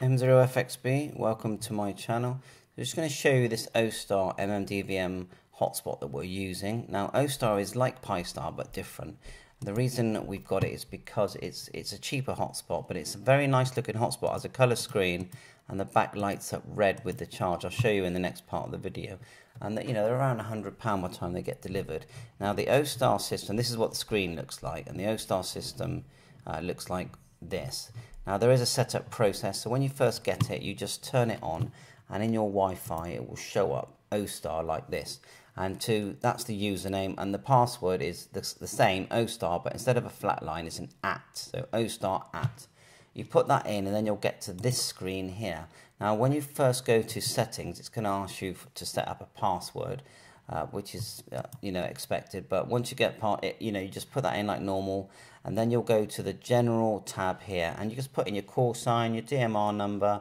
M0FXB, welcome to my channel. I'm just going to show you this OSTAR MMDVM hotspot that we're using. Now OSTAR is like Pi-Star but different. The reason we've got it is because it's it's a cheaper hotspot but it's a very nice looking hotspot. It has a colour screen and the back lights up red with the charge. I'll show you in the next part of the video. And you know they're around £100 by the time they get delivered. Now the OSTAR system, this is what the screen looks like and the OSTAR system uh, looks like this. Now there is a setup process, so when you first get it, you just turn it on, and in your Wi-Fi it will show up OSTAR like this. And to that's the username, and the password is the, the same OSTAR, but instead of a flat line, it's an at. So OSTAR at. You put that in, and then you'll get to this screen here. Now, when you first go to settings, it's going to ask you to set up a password. Uh, which is uh, you know expected. But once you get part, you know you just put that in like normal, and then you'll go to the general tab here, and you just put in your call sign, your DMR number.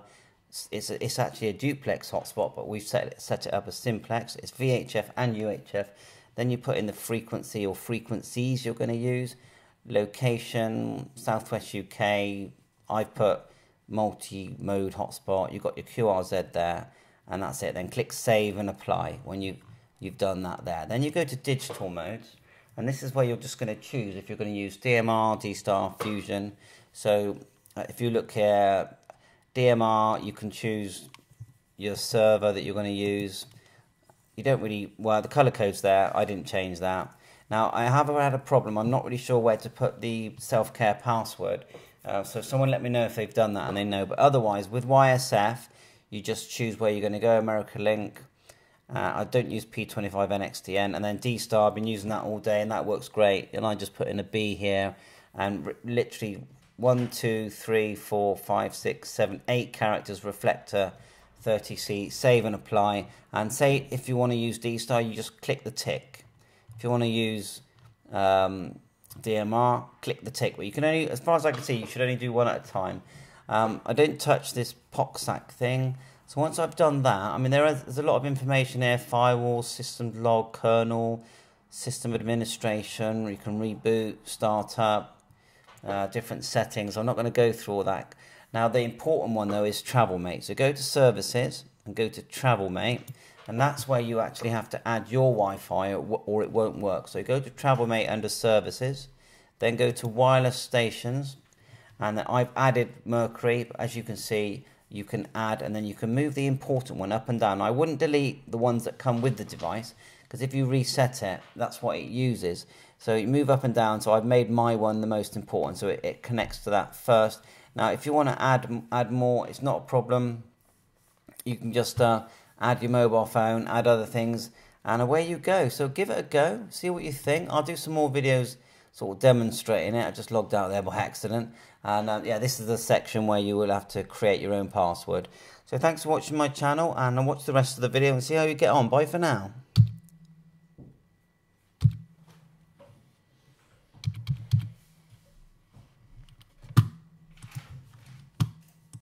It's a, it's actually a duplex hotspot, but we've set it, set it up as simplex. It's VHF and UHF. Then you put in the frequency or frequencies you're going to use, location, Southwest UK. I've put multi-mode hotspot. You've got your QRZ there, and that's it. Then click save and apply when you you've done that there. Then you go to digital modes, and this is where you're just going to choose if you're going to use DMR, D-Star, Fusion. So uh, if you look here, DMR, you can choose your server that you're going to use. You don't really, well, the color code's there. I didn't change that. Now, I have had a problem. I'm not really sure where to put the self-care password. Uh, so someone let me know if they've done that and they know. But otherwise, with YSF, you just choose where you're going to go, America Link, uh, I don't use P25NXDN and then D-Star, I've been using that all day and that works great. And I just put in a B here and literally one, two, three, four, five, six, seven, eight characters reflector 30C, save and apply. And say if you want to use D-Star, you just click the tick. If you want to use um, DMR, click the tick. But you can only, as far as I can see, you should only do one at a time. Um, I don't touch this POCSAG thing. So once I've done that, I mean, there is, there's a lot of information here, firewall, system log, kernel, system administration, you can reboot, startup, uh, different settings. I'm not going to go through all that. Now, the important one, though, is TravelMate. So go to Services and go to TravelMate, and that's where you actually have to add your Wi-Fi or it won't work. So go to TravelMate under Services, then go to Wireless Stations, and I've added Mercury, as you can see, you can add and then you can move the important one up and down. I wouldn't delete the ones that come with the device because if you reset it, that's what it uses. So you move up and down. So I've made my one the most important. So it, it connects to that first. Now, if you want to add add more, it's not a problem. You can just uh, add your mobile phone, add other things, and away you go. So give it a go, see what you think. I'll do some more videos sort of demonstrating it. I just logged out there by accident. And uh, yeah, this is the section where you will have to create your own password. So thanks for watching my channel and watch the rest of the video and see how you get on. Bye for now.